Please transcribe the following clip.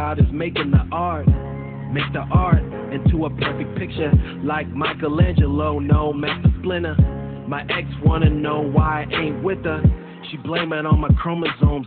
God is making the art. Make the art into a perfect picture like Michelangelo, no master splinter. My ex wanna know why I ain't with her. She blame it on my chromosomes.